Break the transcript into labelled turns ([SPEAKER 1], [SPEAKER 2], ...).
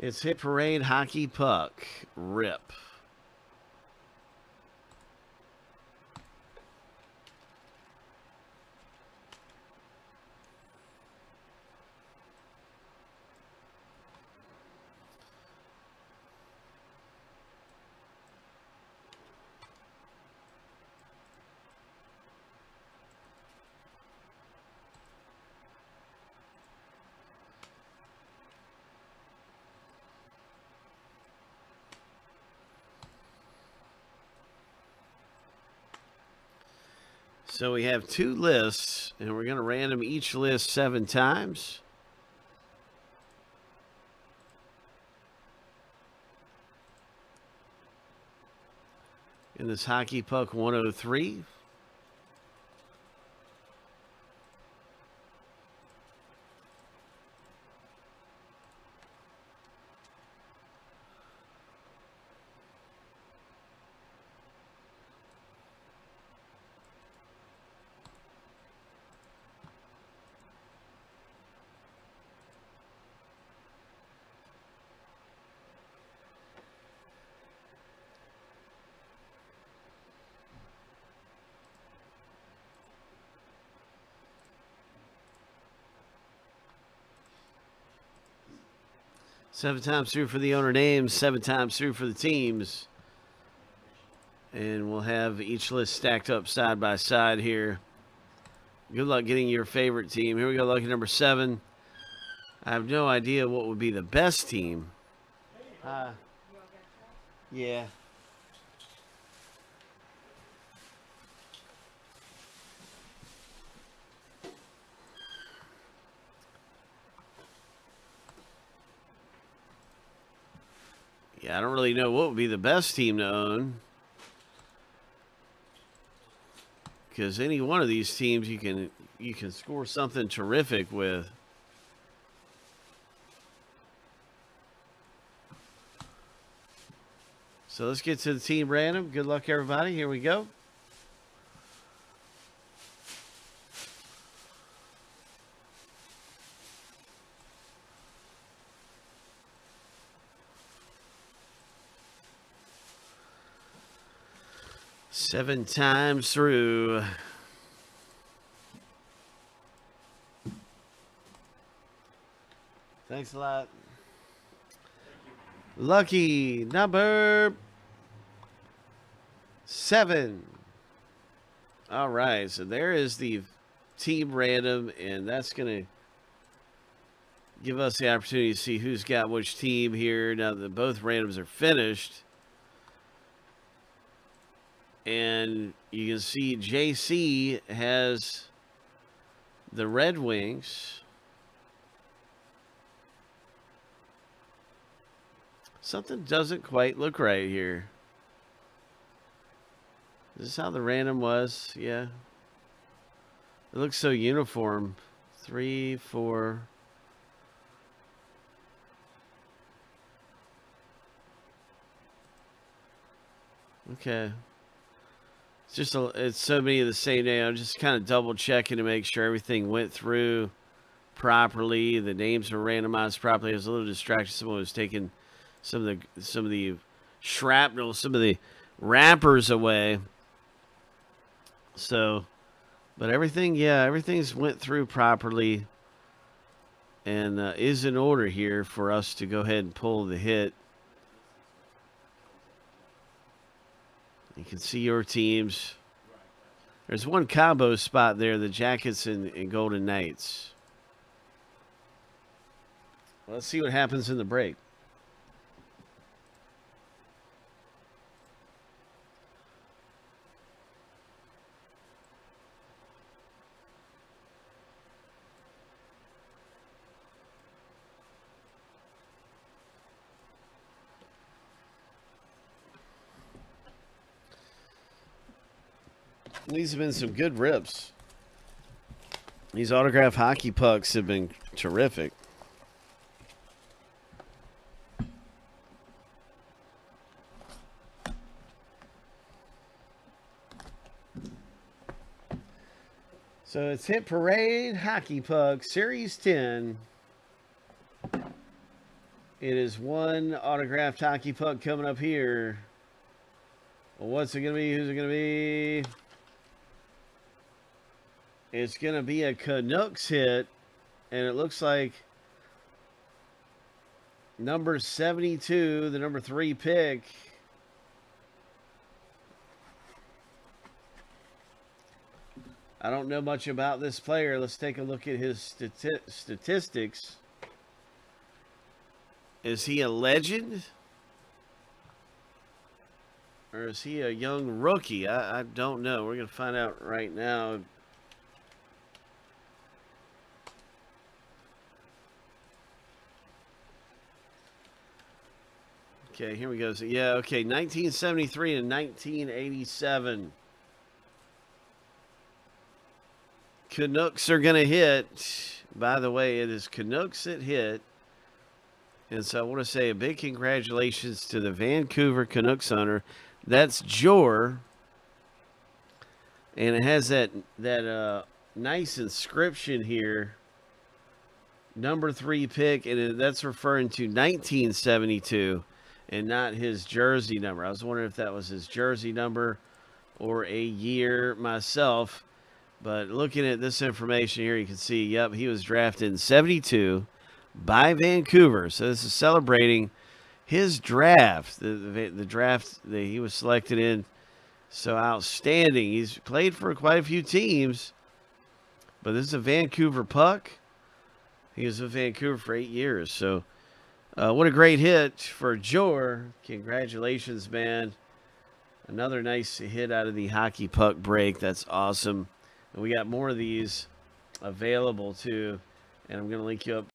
[SPEAKER 1] It's Hit Parade Hockey Puck. Rip. So we have two lists, and we're going to random each list seven times. In this Hockey Puck 103. Seven times through for the owner names, seven times through for the teams. And we'll have each list stacked up side by side here. Good luck getting your favorite team. Here we go, lucky number seven. I have no idea what would be the best team. Uh, yeah. Yeah, I don't really know what would be the best team to own. Because any one of these teams you can you can score something terrific with. So let's get to the team random. Good luck, everybody. Here we go. Seven times through. Thanks a lot. Lucky number seven. All right, so there is the team random, and that's going to give us the opportunity to see who's got which team here now that both randoms are finished. And you can see JC has the Red Wings. Something doesn't quite look right here. Is this how the random was? Yeah. It looks so uniform. Three, four. Okay. It's just a, it's so many of the same name. I'm just kind of double checking to make sure everything went through properly. The names were randomized properly. I was a little distracted. Someone was taking some of the some of the shrapnel, some of the wrappers away. So, but everything, yeah, everything's went through properly and uh, is in order here for us to go ahead and pull the hit. You can see your teams. There's one combo spot there, the Jackets and, and Golden Knights. Let's see what happens in the break. These have been some good rips. These autograph hockey pucks have been terrific. So it's Hit Parade Hockey Puck Series 10. It is one autographed hockey puck coming up here. Well, what's it going to be? Who's it going to be? It's going to be a Canucks hit. And it looks like number 72, the number three pick. I don't know much about this player. Let's take a look at his stati statistics. Is he a legend? Or is he a young rookie? I, I don't know. We're going to find out right now. Okay, here we go. So, yeah, okay, 1973 and 1987. Canucks are going to hit. By the way, it is Canucks that hit. And so I want to say a big congratulations to the Vancouver Canucks owner. That's Jor. And it has that that uh, nice inscription here. Number three pick, and that's referring to 1972 and not his jersey number. I was wondering if that was his jersey number or a year myself. But looking at this information here, you can see, yep, he was drafted in 72 by Vancouver. So this is celebrating his draft, the, the, the draft that he was selected in. So outstanding. He's played for quite a few teams, but this is a Vancouver puck. He was with Vancouver for eight years. So uh, what a great hit for Jor. Congratulations, man. Another nice hit out of the hockey puck break. That's awesome. And we got more of these available too. And I'm going to link you up